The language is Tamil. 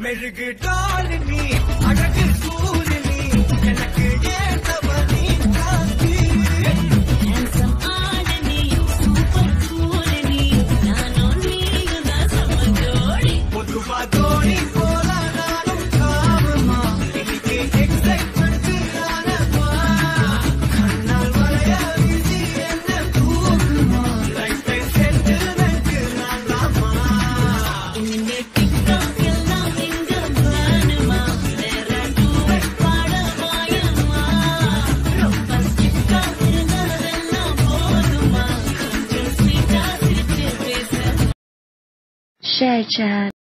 மெழுகு டால் நீ அழகு ไ着